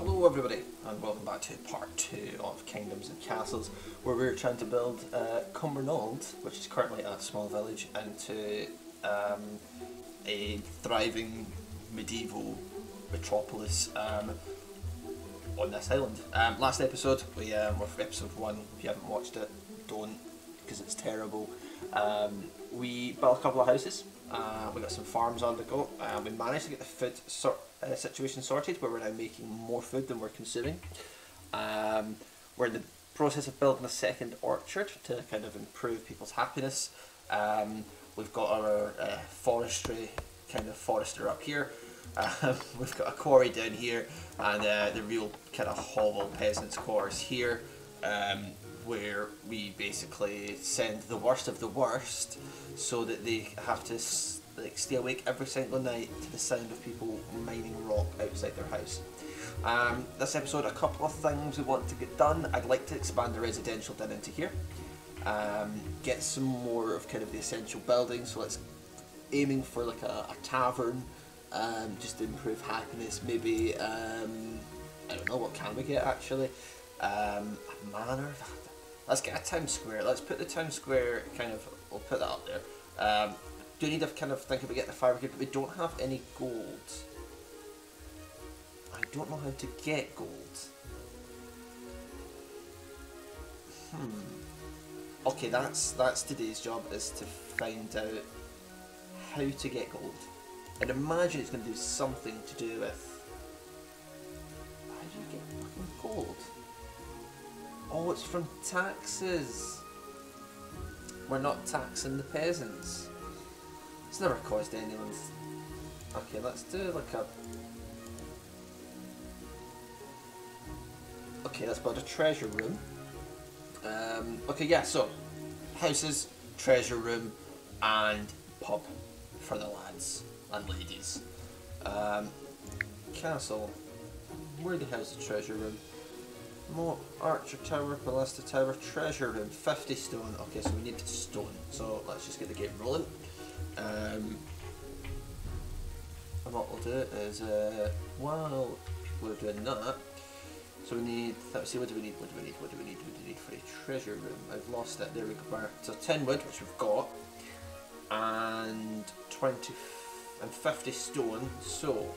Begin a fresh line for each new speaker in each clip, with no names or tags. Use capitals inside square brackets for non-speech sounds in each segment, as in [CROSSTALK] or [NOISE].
Hello everybody and welcome back to part 2 of Kingdoms and Castles where we're trying to build uh, Cumbernauld, which is currently a small village, into um, a thriving medieval metropolis um, on this island. Um, last episode, we um, were for episode 1, if you haven't watched it, don't because it's terrible. Um, we built a couple of houses, uh, we got some farms on the go, uh, we managed to get the food sort uh, situation sorted where we're now making more food than we're consuming. Um, we're in the process of building a second orchard to kind of improve people's happiness. Um, we've got our uh, forestry kind of forester up here. Um, [LAUGHS] we've got a quarry down here and uh, the real kind of hovel peasants' quarters here. Um, where we basically send the worst of the worst so that they have to like stay awake every single night to the sound of people mining rock outside their house. Um, this episode, a couple of things we want to get done. I'd like to expand the residential down into here, um, get some more of kind of the essential buildings. So let's aiming for like a, a tavern, um, just to improve happiness. Maybe um, I don't know what can we get actually. Um, a manor. Let's get a town square. Let's put the town square kind of. We'll put that up there. Do need to kind of think about getting the fire brigade, but we don't have any gold. I don't know how to get gold. Hmm. Okay, that's that's today's job is to find out how to get gold. And imagine it's going to do something to do with how do you get fucking gold? Oh, it's from taxes. We're not taxing the peasants. It's never caused anyone's... Okay, let's do like a... Okay, let's build a treasure room. Um, okay, yeah, so houses, treasure room, and pub for the lads and ladies. Um, castle. Where the hell's the treasure room? More Archer Tower, Ballista Tower, Treasure Room, 50 stone. Okay, so we need stone. So let's just get the game rolling. Um, and what we'll do is, uh, while people are doing that, so we need, let's see, what do we need, what do we need, what do we need, what do we need for a treasure room? I've lost it, there we go. So 10 wood, which we've got, and 20 and 50 stone, so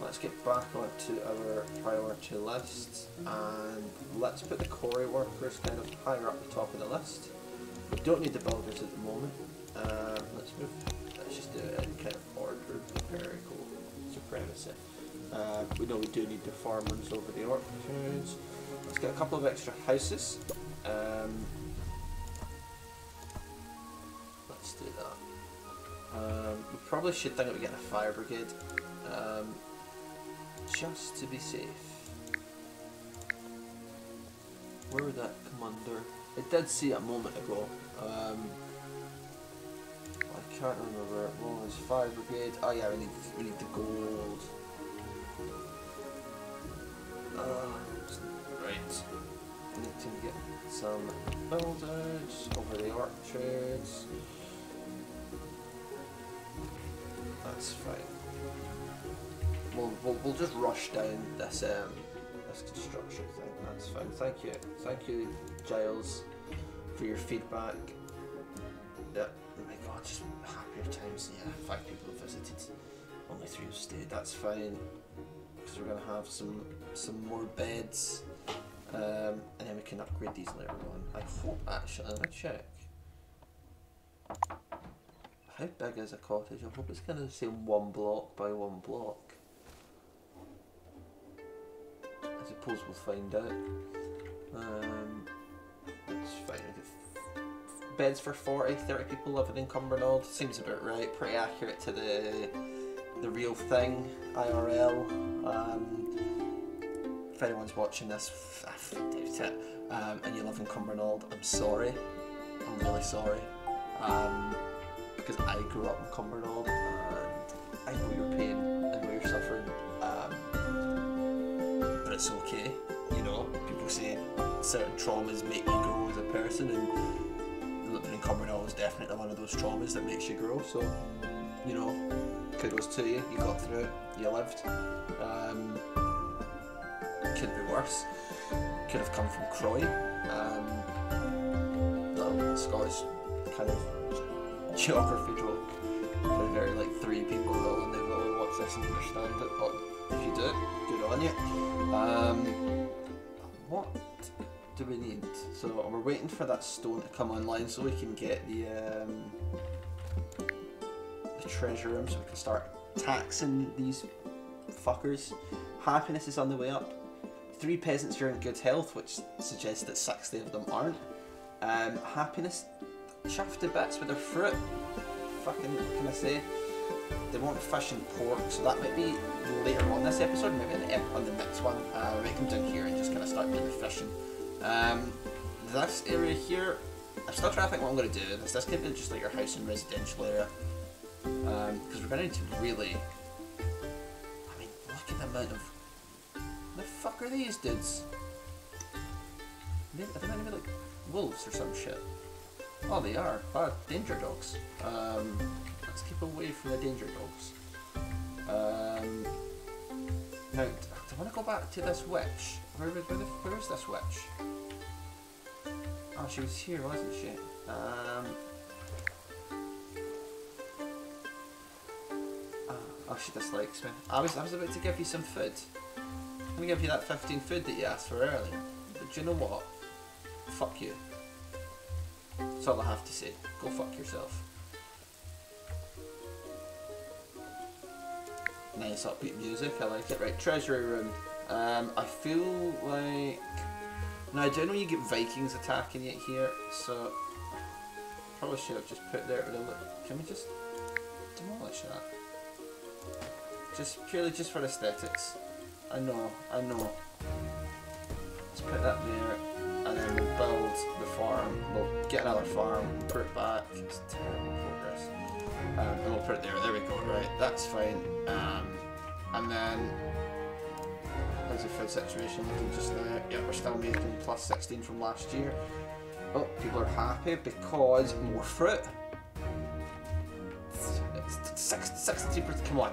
let's get back onto our priority list and let's put the quarry workers kind of higher up the top of the list. We don't need the builders at the moment. Um, let's move, let's just do in kind of order, numerical supremacy. Uh, we know we do need the farmers over the orchards. Let's get a couple of extra houses. Um, let's do that. Um, we probably should think about getting a fire brigade. Um, just to be safe. Where would that come under? It did see a moment ago. I can't remember where it was. Fire brigade. Oh yeah, we need we need the gold. Uh, right. We need to get some builders over the orchards. That's fine we'll, we'll, we'll just rush down this um, this construction thing. That's fine. Thank you, thank you, Giles, for your feedback. Oh God, just happier times. Yeah, five people have visited, only three have stayed. That's fine because we're gonna have some some more beds, um, and then we can upgrade these later on. I hope actually. Let me check. How big is a cottage? I hope it's to say one block by one block. I suppose we'll find out. Um, fine. Beds for 40, 30 people living in Cumbernauld. Seems about right. Pretty accurate to the the real thing, IRL. Um, if anyone's watching this, I um, and you live in Cumbernauld, I'm sorry. I'm really sorry. Um, because I grew up in Cumbernauld and I know your pain and know your suffering but it's okay. You know, people say certain traumas make you grow as a person, and living in Cumbernauld is definitely one of those traumas that makes you grow. So, you know, kudos to you. You got through it. You lived. Um, could be worse. Could have come from Croy. Um, Scottish kind of geography joke. Very, very like three people will and they will watch this and understand it, but if you do, good on you. Um, what do we need? So we're waiting for that stone to come online so we can get the um, the treasure room so we can start taxing these fuckers. Happiness is on the way up. Three peasants are in good health, which suggests that 60 of them aren't. Um, happiness chuffed to bits with their fruit. Fucking, can I say? They want fish and pork, so that might be later on this episode, maybe in the, on the next one. Uh, we might come down here and just kind of start doing the fishing. Um, this area here, I'm still trying to think what I'm going to do. This, this could be just like your house and residential area. Because we're going to need to really. I mean, look at the amount of. The fuck are these dudes? They, are they meant to be like wolves or some shit? Oh, they are. Ah, danger dogs. Um, let's keep away from the danger dogs. Um, now, I want to go back to this witch? Where, where, where, the, where is this witch? Oh, she was here, wasn't she? Um, oh, oh, she dislikes me. I was, I was about to give you some food. I'm gonna give you that 15 food that you asked for earlier. But you know what? Fuck you. That's all I have to say. Go fuck yourself. Nice upbeat music, I like it. Right, treasury room. Um, I feel like... Now, generally you get Vikings attacking it here, so... Probably should have just put there, but look... Can we just demolish that? Just purely just for aesthetics. I know, I know. Let's put that there, and then we'll build the farm. We'll get another farm, put it back. It's terrible progress. Um, and we'll put it there. There we go. Right, that's fine. Um, and then how's the food situation looking just there? Yeah, we're still making plus 16 from last year. Oh, people are happy because more fruit. Sixty percent. Come on.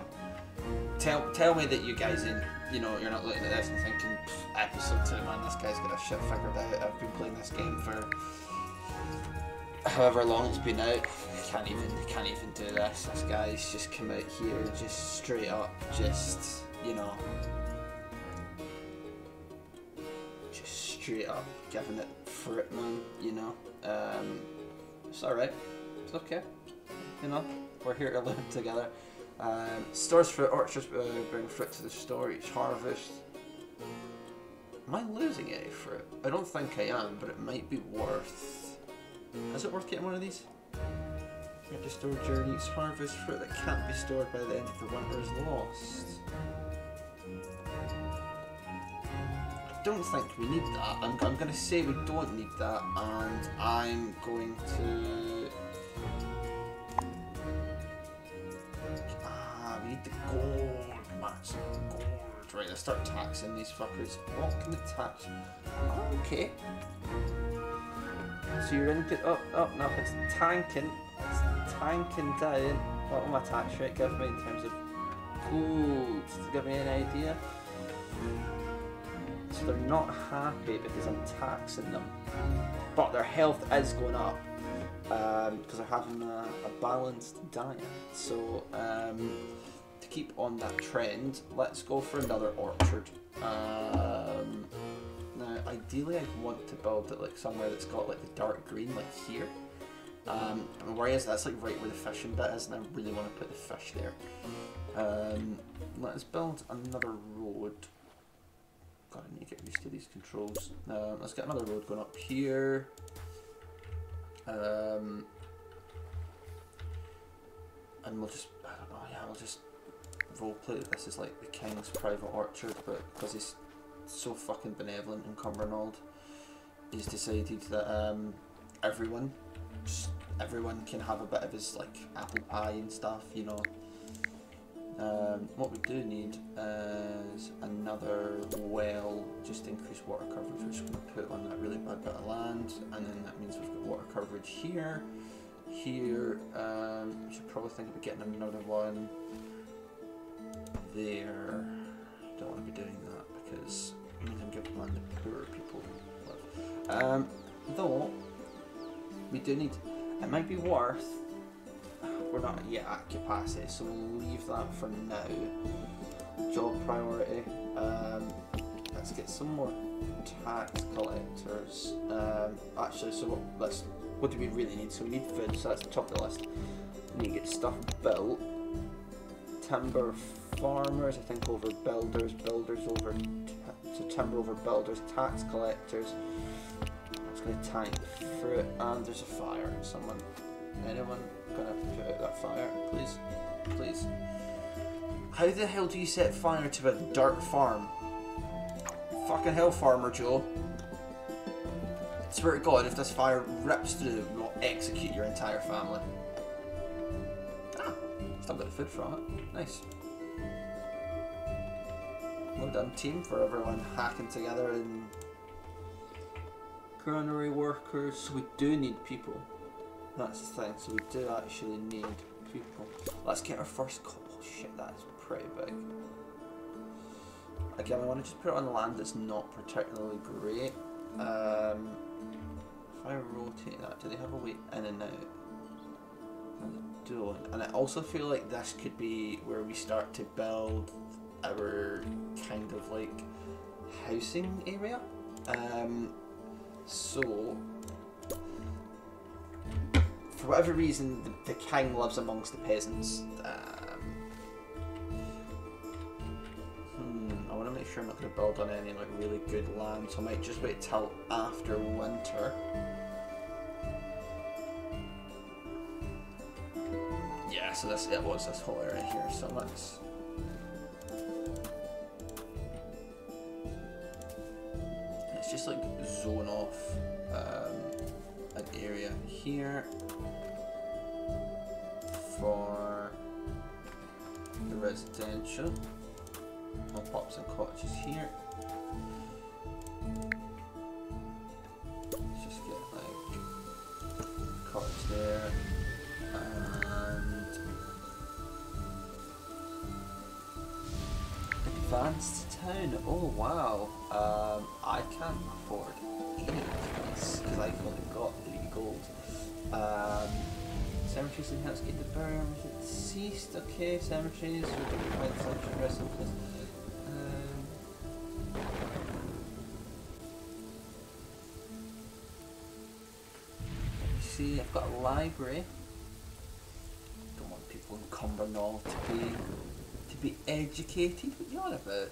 Tell tell me that you guys in you know you're not looking at this and thinking episode two man this guy's got a shit figured out. I've been playing this game for however long it's been out. Can't even can't even do this. This guy's just come out here and just straight up just you know just straight up giving it fruit man. You know um, it's all right. It's okay. You know we're here to [LAUGHS] live together. Um, stores for orchards uh, bring fruit to the store each harvest. Am I losing any fruit? I don't think I am, but it might be worth. Is it worth getting one of these? During each harvest. Fruit that can't be stored by the end of the winter is lost. I don't think we need that. I'm, I'm going to say we don't need that, and I'm going to. Ah, we need the gold. Right, let's start taxing these fuckers. What can the tax? Oh, okay. So you're in good. Oh, oh, no, it's tanking. It's tanking down. What will my tax rate give me in terms of gold? To give me an idea. So they're not happy because I'm taxing them, but their health is going up because um, they're having a, a, balanced diet. So um, to keep on that trend, let's go for another orchard. Um, now, ideally, I'd want to build it like somewhere that's got like the dark green, like here. Um, and is that's like right where the fishing bit is, and I really want to put the fish there. Um, let's build another road. God, I need to get used to these controls. Um, let's get another road going up here. Um, and we'll just, I don't know, yeah, we'll just roleplay that this is like the king's private orchard, but because he's so fucking benevolent in Cumbernauld, he's decided that um, everyone, just everyone can have a bit of his like apple pie and stuff, you know. Um, what we do need is another well, just to increase water coverage, which we're going to put on that really bad bit of land, and then that means we've got water coverage here, here, um, we should probably think about getting another one there, don't want to be doing that because we need to and the poor people live. Um, though, we do need. It might be worth. We're not yet at capacity, so we'll leave that for now. Job priority. Um, let's get some more tax collectors. Um, actually, so what, let's. What do we really need? So we need food. So that's the top of the list. We need to get stuff built. Timber farmers, I think over builders, builders over so timber over builders, tax collectors. Going to tank fruit, and there's a fire. Someone, anyone, gonna put out that fire, please, please. How the hell do you set fire to a dirt farm? Fucking hell, Farmer Joe. Swear to God, if this fire rips through, we'll execute your entire family. Ah, still got the food from it. Nice. Well done, team, for everyone hacking together and granary workers. We do need people. That's the thing. So we do actually need people. Let's get our first. Co- oh shit, that is pretty big. Again, I want to just put it on land that's not particularly great. Um, if I rotate that, do they have a way in and out? They don't. And I also feel like this could be where we start to build our kind of like housing area. Um, so, for whatever reason, the, the king lives amongst the peasants. Um, hmm, I want to make sure I'm not going to build on any like really good land, so I might just wait till after winter. Yeah, so this it was this whole area here. So let's for the residential. I'll pop some cottages here. Let's just get like cottage there and advanced town. Oh wow! Um, I can't afford any of these because I've only got three gold. Um, cemeteries in Hellsgate, the was it ceased? Okay, cemeteries. Rest of this. Um, let me see. I've got a library. Don't want people in Cumbernauld to be to be educated. What are you on about?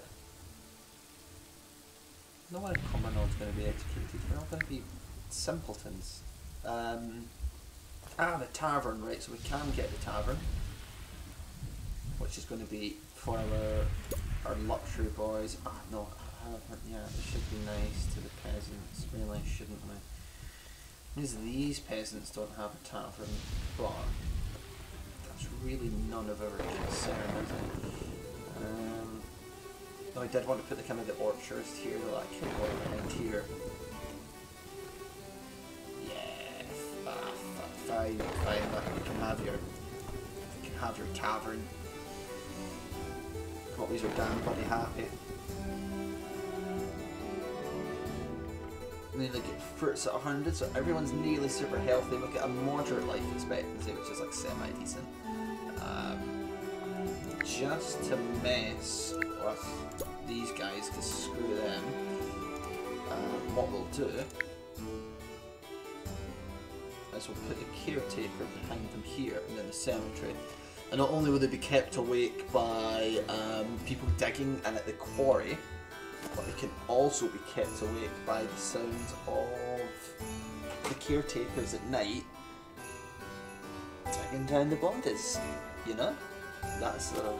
No one in Cumbernauld is going to be educated. They're all going to be simpletons. Um, ah, the tavern, right? So we can get the tavern, which is going to be for our our luxury boys. Ah, no, I haven't- yeah, it should be nice to the peasants. Really, shouldn't we? These peasants don't have a tavern, but that's really none of our concern, is it? Um, no, I did want to put the kind of the orchards here, could work around here. You can have your, you can have your tavern. Copies are damn bloody happy. They get fruits at 100, so everyone's nearly super healthy. We get a moderate life expectancy, which is like semi decent. Um, just to mess with these guys, because screw them. Um, what we'll do is we'll put the caretaker behind them here, and then the cemetery. And not only will they be kept awake by um, people digging and at the quarry, but they can also be kept awake by the sounds of the caretakers at night digging down the bodies. You know, that's uh,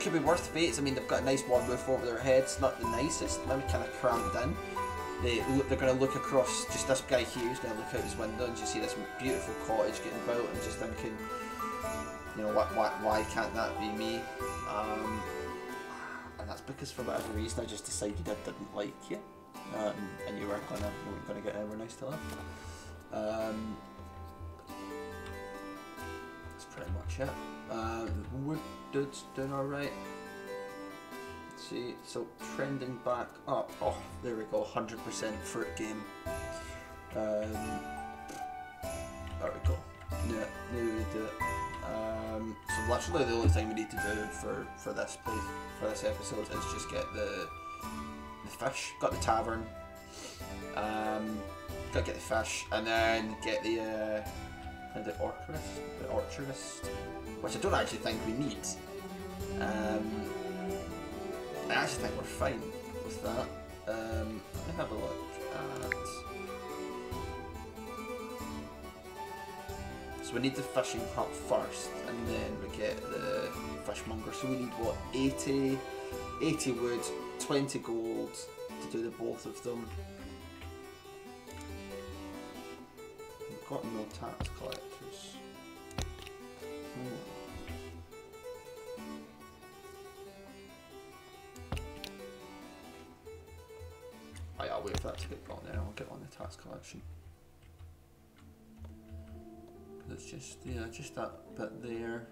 could be worth fates. I mean, they've got a nice one roof over their heads, not the nicest, maybe kind of crammed in. They look, they're going to look across. Just this guy here is going to look out his window and just see this beautiful cottage getting built, and just thinking, you know, why, why, why can't that be me? Um, and that's because for whatever reason I just decided I didn't like you, um, and you weren't gonna you weren't gonna get anywhere nice to live. Um, that's pretty much it. Wood dude's doing all right. See. So trending back up. Oh, there we go. 100% fruit game. Um, there we go. Yeah, there we do it. Um, so literally the only thing we need to do for for this play for this episode is just get the the fish. Got the tavern. Um, gotta get the fish and then get the uh, the orchardist, the orchardist, which I don't actually think we need. Um, I actually think we're fine with that. Um, let me have a look at. So we need the fishing hut first, and then we get the fishmonger. So we need what 80, 80 wood, 20 gold to do the both of them. We've got no tax collectors. Hmm. I'll wait for that to get brought in. I'll get on the tax collection. It's just yeah, just that bit there.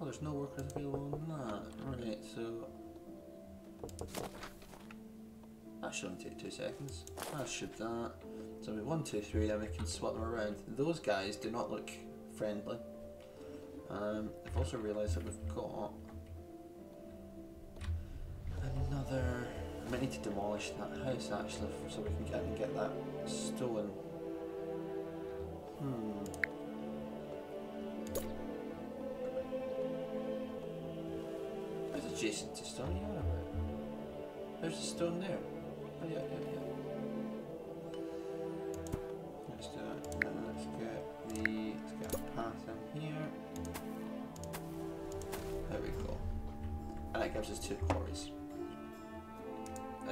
Oh, there's no workers available on that. Right, so that shouldn't take two seconds. That should that. So we one, two, three, and we can swap them around. Those guys do not look friendly. Um, I've also realised that we've got might need to demolish that house actually, so we can get and get that stone. Hmm. Adjacent to stone. You about. There's a stone there. Oh yeah, yeah, yeah. Let's do that. Now let's get the let's get a path in here. There we go. And that gives us two quarries.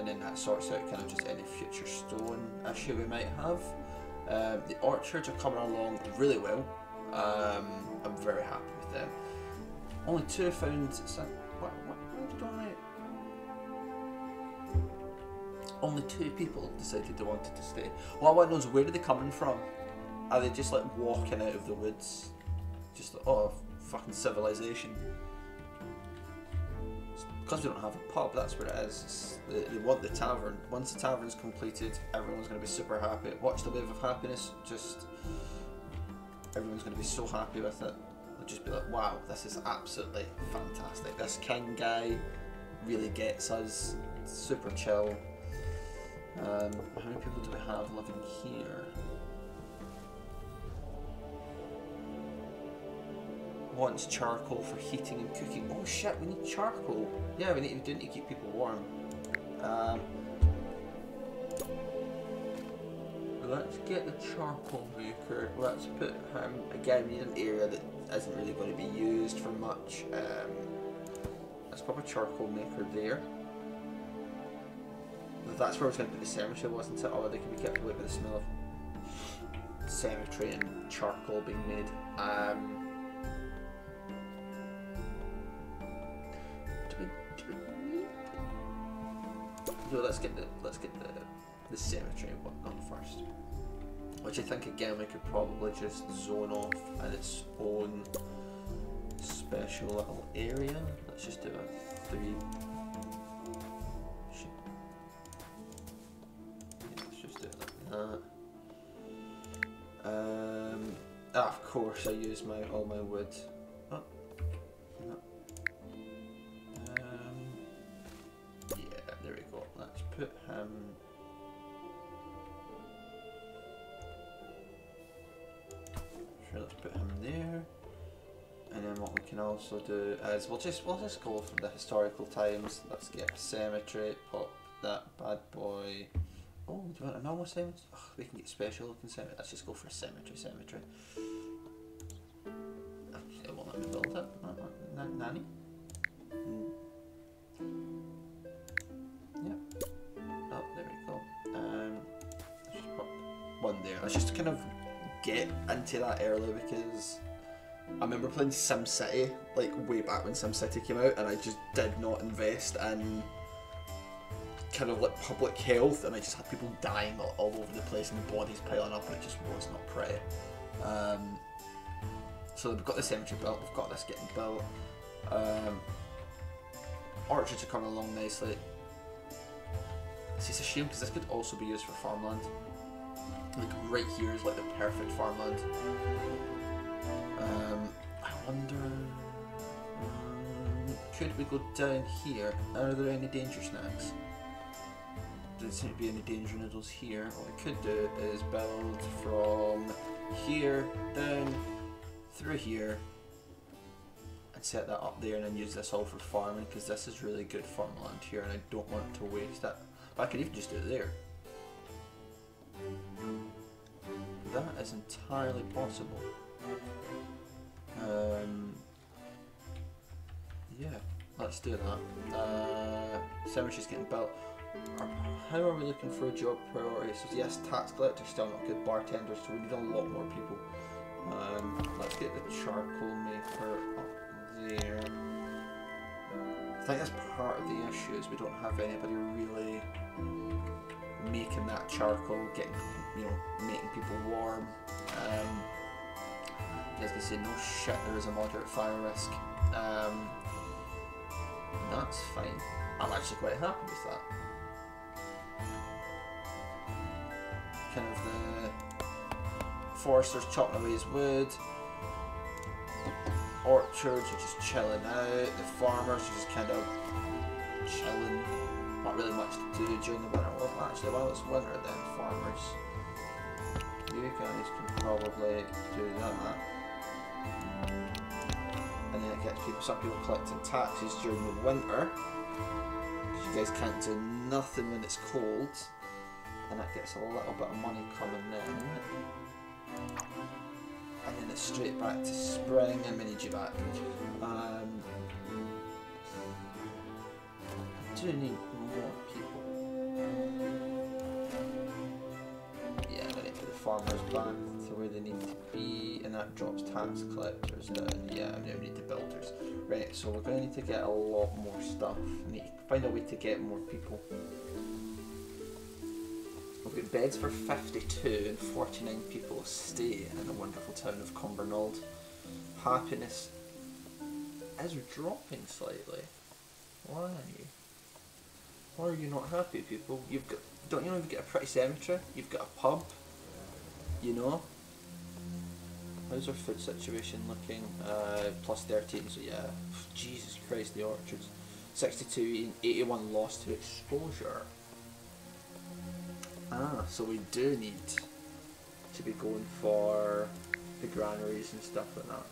And then that sorts out kind of just any future stone issue we might have. Um, the orchards are coming along really well. Um, I'm very happy with them. Only two found. What, what, why did only only two people decided they wanted to stay? What I want to know is where are they coming from? Are they just like walking out of the woods? Just oh, fucking civilization. Because we don't have a pub, that's what it is. It's, they, they want the tavern. Once the tavern's completed, everyone's going to be super happy. Watch the wave of happiness. Just everyone's going to be so happy with it. They'll just be like, "Wow, this is absolutely fantastic. This king guy really gets us. Super chill." Um, how many people do we have living here? Wants charcoal for heating and cooking. Oh shit, we need charcoal. Yeah, we need, we need to keep people warm. Um, let's get the charcoal maker. Let's put him, again, need an area that isn't really going to be used for much. Um, let's put a charcoal maker there. That's where I was going to put the cemetery, wasn't it? Oh, they can be kept away by the smell of cemetery and charcoal being made. Um, No, let's get the let's get the the cemetery done first. Which I think again we could probably just zone off in its own special little area. Let's just do a three. Should- let's just do that. Um, ah, of course I use my all my wood. Put him. Sure, let's put him there. And then what we can also do is we'll just we'll just go from the historical times. Let's get a cemetery. Pop that bad boy. Oh, do you want a normal cemetery? Ugh, we can get special looking cemetery. Let's just go for a cemetery. Cemetery. It won't let me build it. Na- Nanny. There. Let's just kind of get into that early because I remember playing SimCity like way back when SimCity came out, and I just did not invest in kind of like public health, and I just had people dying all, over the place and the bodies piling up, and it just was not pretty. Um, so we've got the cemetery built, we've got this getting built. Um, orchards are coming along nicely. See, it's a shame because this could also be used for farmland. Like right here is like the perfect farmland. Um, I wonder. um, could we go down here? Are there any danger snacks? Doesn't seem to be any danger noodles here. What I could do is build from here down through here and set that up there and then use this all for farming because this is really good farmland here and I don't want to waste that. But I could even just do it there. That is entirely possible. Um, yeah, let's do that. Uh, is getting built. How are we looking for a job priority? So yes, tax collectors still not good. Bartenders, so we need a lot more people. Um, let's get the charcoal maker up there. I think that's part of the issue is we don't have anybody really making that charcoal, getting you know, making people warm. Um, as can say, no shit, there is a moderate fire risk. Um, that's fine. I'm actually quite happy with that. Kind of the foresters chopping away his wood. Orchards are just chilling out. The farmers are just kind of chilling. Not really much to do during the winter. Actually, while it's winter, then farmers, you guys can probably do that. And then it gets people, some people collecting taxes during the winter. you guys can't do nothing when it's cold. And that gets a little bit of money coming in. And then it's straight back to spring and need you back. Um, I do need more farmers back to where they need to be, and that drops tax collectors down. Yeah, and then we need the builders. Right, so we're gonna need to get a lot more stuff. We need to find a way to get more people. We've got beds for 52 and 49 people stay in the wonderful town of Cumbernauld. Happiness is dropping slightly. Why? Why are you not happy, people? You've got don't you know you've got a pretty cemetery? You've got a pub. You know. How's our food situation looking? Uh, plus 13, so yeah. Jesus Christ, the orchards. 62 eating, 81 lost to exposure. Ah, so we do need to be going for the granaries and stuff like that.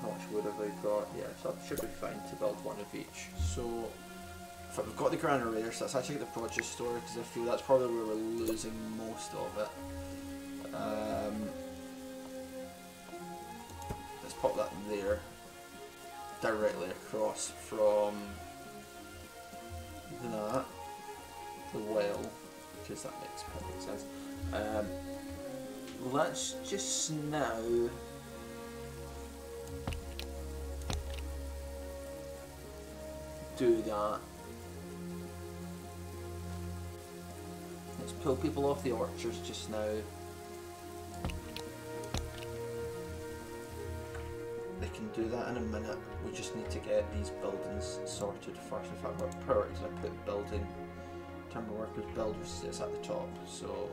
How much wood have we got? Yeah, so that should be fine to build one of each. So, we've got the granary there, so let's actually get the produce store because I feel that's probably where we're losing most of it. Um, let's pop that there, directly across from that, the well, because that makes perfect sense. Um, let's just now do that. Let's pull people off the orchards just now. They can do that in a minute. We just need to get these buildings sorted first. In fact, what priorities I put building, timber workers, builders is at the top. So,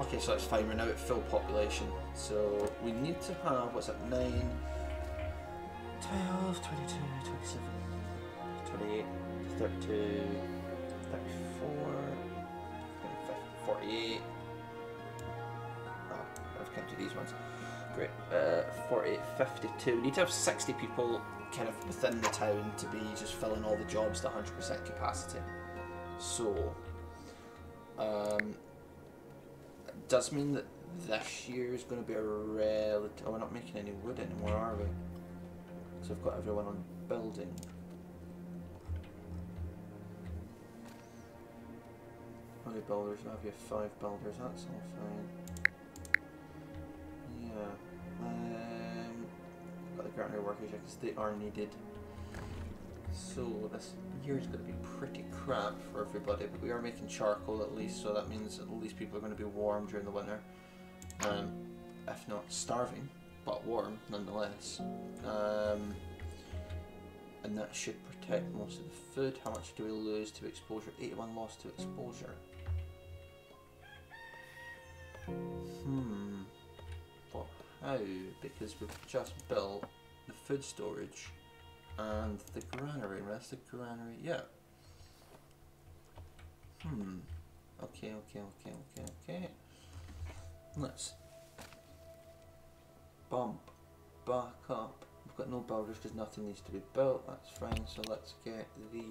okay, so that's fine. We're now at full population. So we need to have what's that? Nine. 12, 22, 27, 28, 32, 34, 48. Oh, I've counted these ones. Great. Uh, 48, 52. We need to have 60 people kind of within the town to be just filling all the jobs to 100% capacity. So, um, it does mean that this year is going to be a relative. Oh, we're not making any wood anymore, are we? So I've got everyone on building. Do I have? You five builders, that's all fine. Yeah. Um, got the granary workers because they are needed. So this year's going to be pretty crap for everybody, but we are making charcoal at least, so that means at least people are going to be warm during the winter. Um, if not starving, but warm nonetheless. Um, and that should protect most of the food. How much do we lose to exposure? 81 loss to exposure. How? Because we've just built the food storage and the granary. That's the granary. Yeah. Hmm. Okay, okay, okay, okay, okay. Let's bump back up. We've got no builders because nothing needs to be built. That's fine. So let's get the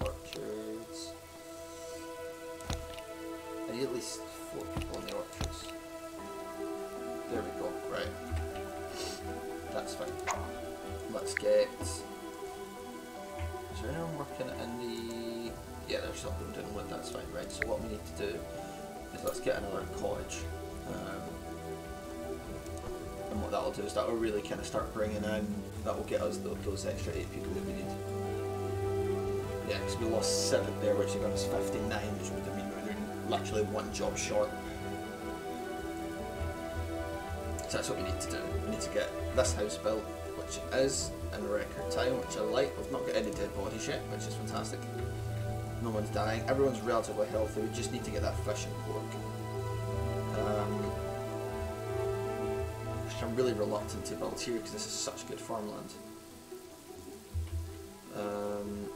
orchards. I need at least four Right. That's fine. Let's get. Is there anyone working in the? Yeah, there's something doing wood. That's fine. Right. So what we need to do is let's get another cottage. Um, and what that'll do is that will really kind of start bringing in. That will get us those, those extra eight people that we need. Yeah, because we lost seven there, which got us 59, which would mean we're literally one job short. So that's what we need to do. We need to get this house built, which is in record time, which I like. We've not got any dead bodies yet, which is fantastic. No one's dying. Everyone's relatively healthy. We just need to get that fish and pork. Um, I'm really reluctant to build here because this is such good farmland. Um,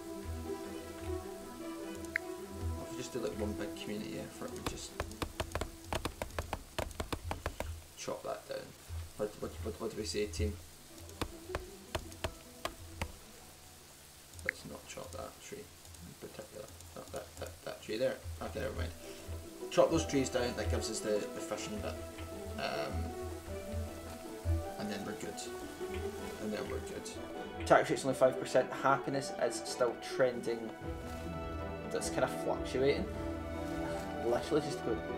if we just do like one big community effort, we just chop that down. What, what, what, what do we say, team? Let's not chop that tree in particular. Not that, that, that tree there. Okay, never mind. Chop those trees down, that gives us the, the fishing bit. Um, and then we're good. And then we're good. Tax rate's only 5%. Happiness is still trending. That's kind of fluctuating. Literally just about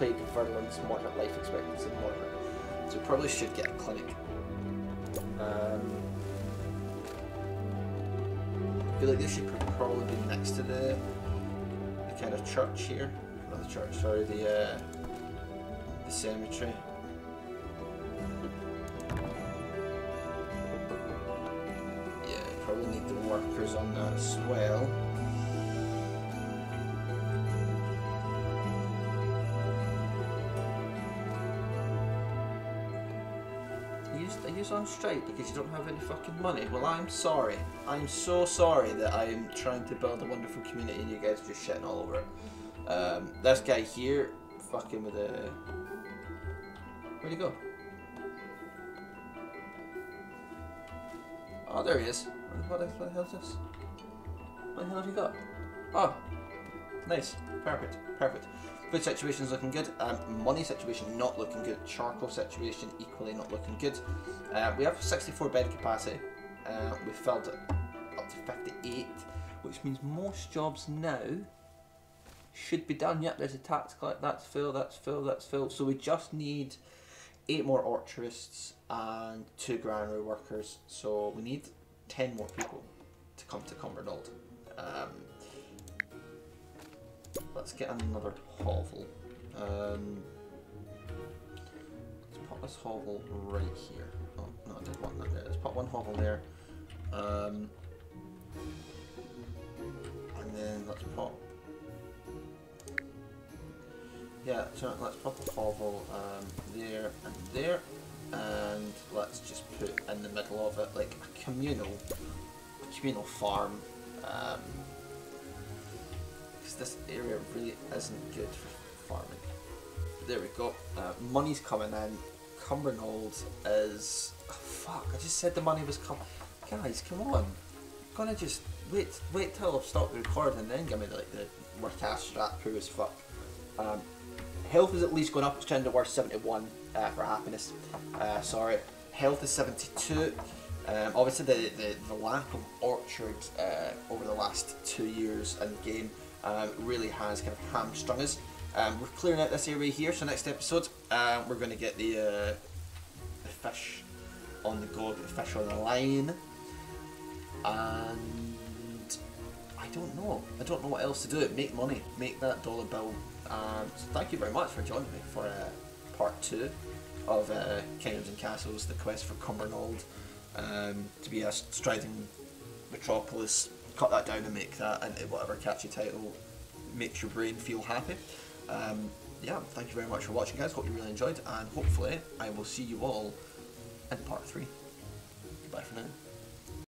plague virulence, moderate life expectancy, moderate. So we probably should get a clinic. Um, I feel like this should probably be next to the, the kind of church here. Not the church, sorry, the uh, the cemetery. Yeah, probably need the workers on that as well. You on strike because you don't have any fucking money? Well, I'm sorry. I'm so sorry that I'm trying to build a wonderful community and you guys are just shitting all over it. Um, this guy here, fucking with a. Where'd he go? Oh, there he is. What the hell is this? What the hell have you got? Oh, nice. Perfect. Perfect. Food situation's looking good. Um, money situation not looking good. Charcoal situation equally not looking good. Uh, we have 64 bed capacity. Uh, we filled it up to 58, which means most jobs now should be done. Yep, there's a tax collect. That's full. That's full. That's full. So we just need eight more orchardists and two granary workers. So we need 10 more people to come to Cumbernauld. Um, let's get another hovel. Um, let's put this hovel right here. Oh, no, I didn't want that there. Let's put one hovel there. Um, and then let's put yeah, so let's pop a hovel um, there and there, and let's just put in the middle of it like a communal, a communal farm, because this area really isn't good for farming. There we go. Uh, money's coming in. Cumbernauld is. Oh, fuck! I just said the money was coming. Guys, come on! I'm gonna just wait. Wait till I've stopped the recording, and then give me like the work ass strat poor as fuck. Um, health is at least going up. It's trending worse, 71 uh, for happiness. Uh, sorry, health is 72. Um, obviously, the, the, the lack of orchard uh, over the last two years in the game um, really has kind of hamstrung us. Um, we're clearing out this area here, so next episode we're going to get the, uh, the fish on the go, get the fish on the line. and I don't know. I don't know what else to do. Make money, make that dollar bill. Um, so thank you very much for joining me for uh, part two of uh, Kingdoms and Castles: The Quest for Cumbernauld. Um, to be a striding metropolis, cut that down and make that into whatever catchy title makes your brain feel happy. Um, yeah, thank you very much for watching, guys. Hope you really enjoyed, and hopefully, I will see you all in part three. Goodbye for now.